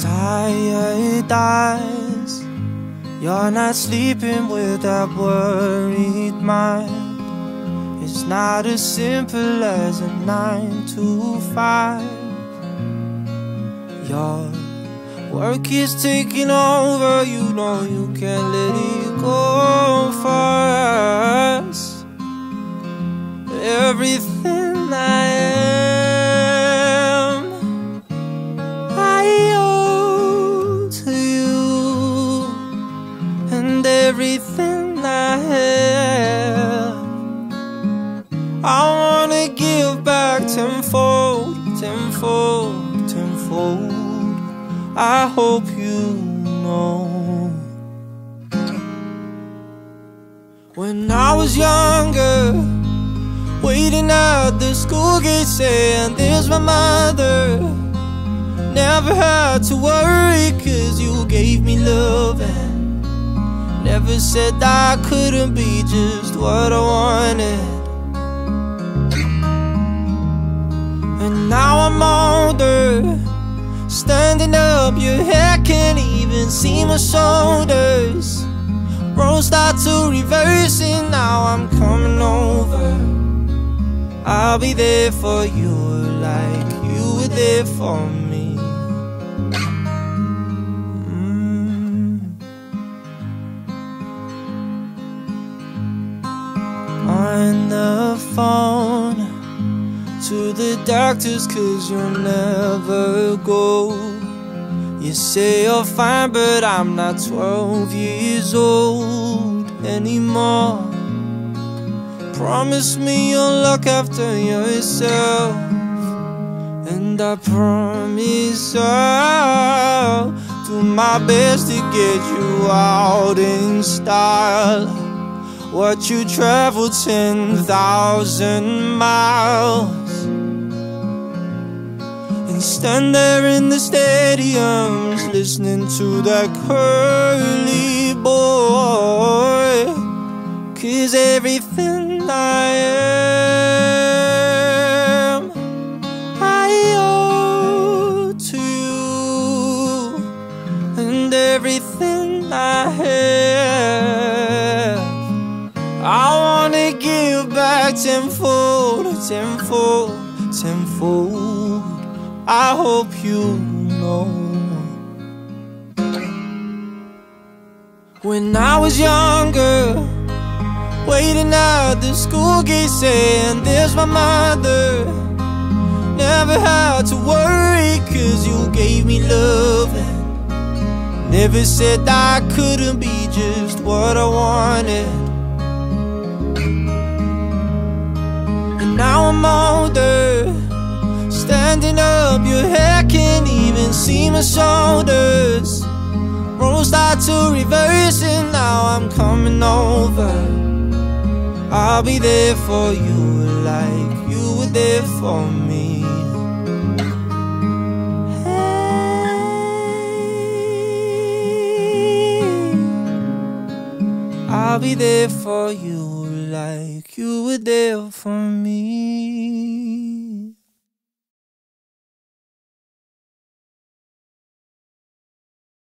tired eyes. You're not sleeping with that worried mind. It's not as simple as a nine to five. Your work is taking over, you know you can't let it go fast. Everything everything I have, I wanna give back tenfold, tenfold, tenfold. I hope you know. When I was younger, waiting at the school gate saying, There's my mother. Never had to worry, cause you gave me love and never said I couldn't be just what I wanted. And now I'm older. Standing up, your hair can't even see my shoulders. Roles start to reverse, and now I'm coming over. I'll be there for you like you were there for me. The phone to the doctors cause you'll never go. You say you're fine but I'm not 12 years old anymore. Promise me you'll look after yourself And I promise I'll do my best to get you out in style Watch you traveled 10,000 miles and stand there in the stadiums listening to that curly boy. Cause everything I am, I owe to you, and everything tenfold, oh, tenfold, tenfold. I hope you know. When I was younger, waiting at the school gate saying, There's my mother. Never had to worry, cause you gave me love. Never said I couldn't be just what I wanted. Now I'm older. Standing up, your hair can't even see my shoulders. Roles start to reverse, and now I'm coming over. I'll be there for you like you were there for me. Hey, I'll be there for you like you were there for me.